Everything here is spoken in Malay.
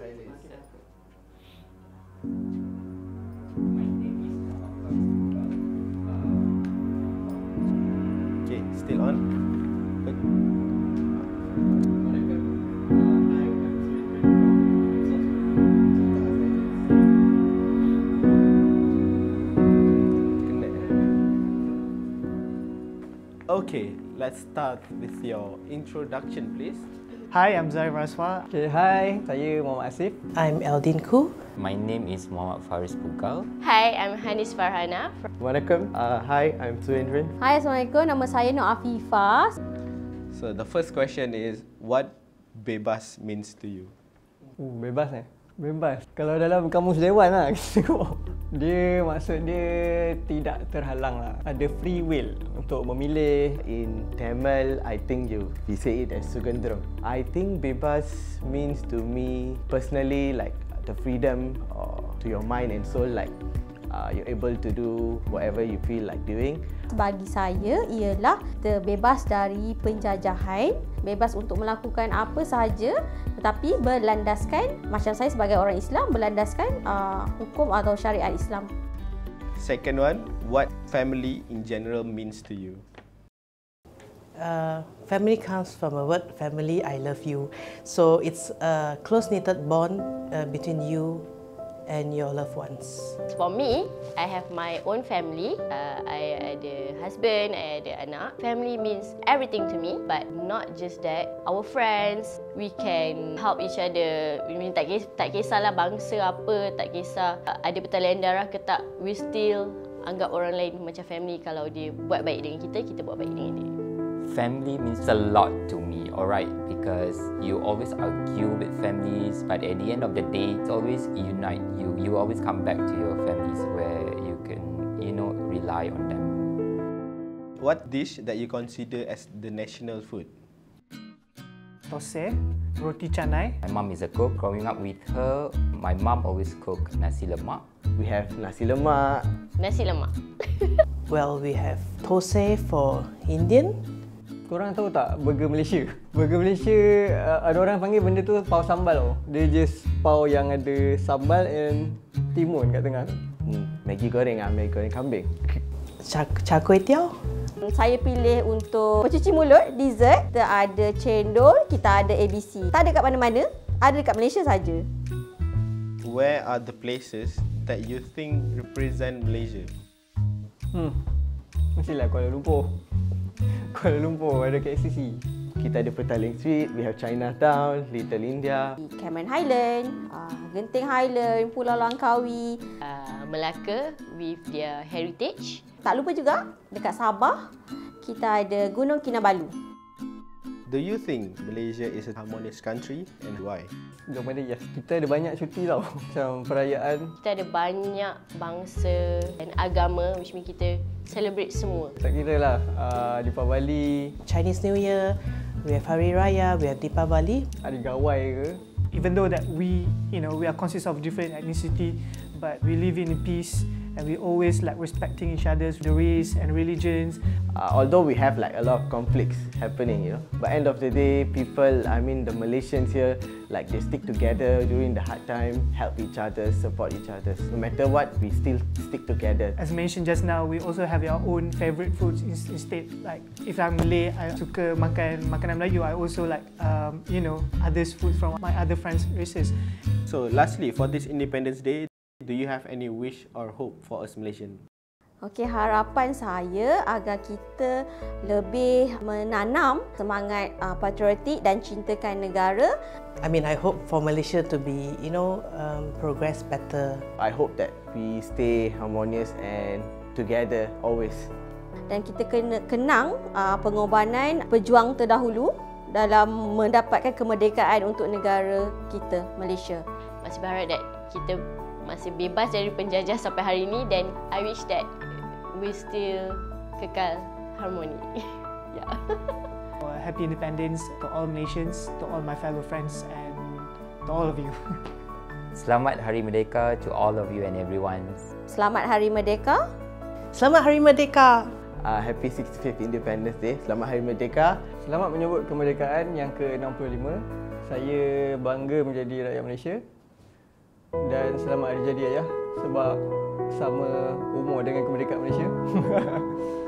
Okay, still on. Kena. Okay, let's start with your introduction, please. Hi, I'm Zaif Raswa. Okay, hi. Saya Muhammad Asif. I'm Eldin Koo. My name is Muhammad Faris Pukal. Hi, I'm Hanis Farhana. Waalaikum. Uh, hi, I'm Suendran. Hai Assalamualaikum, nama saya Nur Afifah. So the first question is, what bebas means to you? Uh, bebas eh? Bebas. Kalau dalam kamus dewan lah kita tengok. Dia maksud dia tidak terhalang lah. Ada free will untuk memilih. In Tamil, I think you we say it as Sugandram. I think bebas means to me personally like the freedom uh, to your mind and soul, like uh, you're able to do whatever you feel like doing. Bagi saya ialah terbebas dari penjajahan, bebas untuk melakukan apa sahaja tetapi berlandaskan macam saya sebagai orang Islam berlandaskan uh, hukum atau syariat Islam. Second one, what family in general means to you? Uh, family comes from a word family, I love you. So it's a close knitted bond uh, between you and your loved ones. For me, I have my own family. Uh, I ada husband, I ada anak. Family means everything to me, but not just that. Our friends, we can help each other. I mean, tak, kis, tak kisahlah bangsa apa, tak kisah uh, ada pertalian darah ke tak, we still anggap orang lain macam family kalau dia buat baik dengan kita, kita buat baik dengan dia. Family means a lot to me, alright? Because you always argue with families, but at the end of the day, it's always unite you. You always come back to your families where you can, you know, rely on them. What dish that you consider as the national food? Tose, roti canai. My mom is a cook. Growing up with her, my mom always cook nasi lemak. We have nasi lemak. Nasi lemak. Well, we have thosai for Indian. Korang tahu tak burger Malaysia? Burger Malaysia, uh, ada orang panggil benda tu pau sambal tau. Dia just pau yang ada sambal and timun kat tengah tu. Hmm, Maggi goreng ah, Maggi goreng kambing. Char, char kway teow. Saya pilih untuk pencuci mulut, dessert. Kita ada cendol, kita ada ABC. Tak ada kat mana-mana, ada dekat Malaysia saja. Where are the places that you think represent Malaysia? Hmm. Mestilah Kuala Lumpur. Kuala Lumpur ada KCC. Kita ada Petaling Street, we have Chinatown, Little India. Di Cameron Highland, uh, Genting Highland, Pulau Langkawi. Uh, Melaka with their heritage. Tak lupa juga, dekat Sabah, kita ada Gunung Kinabalu. Do you think Malaysia is a harmonious country and why? Jawapan dia yes. Kita ada banyak cuti tau. Macam perayaan. Kita ada banyak bangsa dan agama which means kita celebrate semua. Tak kira lah. Uh, Deepavali, Chinese New Year. We have Hari Raya. We have Deepavali. hari gawai ke. Even though that we, you know, we are consist of different ethnicity, but we live in peace and we always like respecting each other's race and religions. Uh, although we have like a lot of conflicts happening, you know, but end of the day, people, I mean the Malaysians here, like they stick together during the hard time, help each other, support each other. No matter what, we still stick together. As mentioned just now, we also have our own favorite foods in- instead. Like if I'm Malay, I suka makan makanan Melayu. I also like, um, you know, others food from my other friends' races. So lastly, for this Independence Day, do you have any wish or hope for us Malaysian? Okey, harapan saya agar kita lebih menanam semangat uh, patriotik dan cintakan negara. I mean, I hope for Malaysia to be, you know, um, progress better. I hope that we stay harmonious and together always. Dan kita kena kenang uh, pengorbanan pejuang terdahulu dalam mendapatkan kemerdekaan untuk negara kita, Malaysia. Masih berharap that kita masih bebas dari penjajah sampai hari ini dan I wish that we still kekal harmoni. yeah. Uh, Happy Independence to all Malaysians, to all my fellow friends and to all of you. Selamat Hari Merdeka to all of you and everyone. Selamat Hari Merdeka. Selamat Hari Merdeka! Uh, happy 65th Independence Day. Selamat Hari Merdeka. Selamat menyambut kemerdekaan yang ke-65. Saya bangga menjadi rakyat Malaysia dan selamat hari jadi ayah sebab sama umur dengan kemerdekaan Malaysia.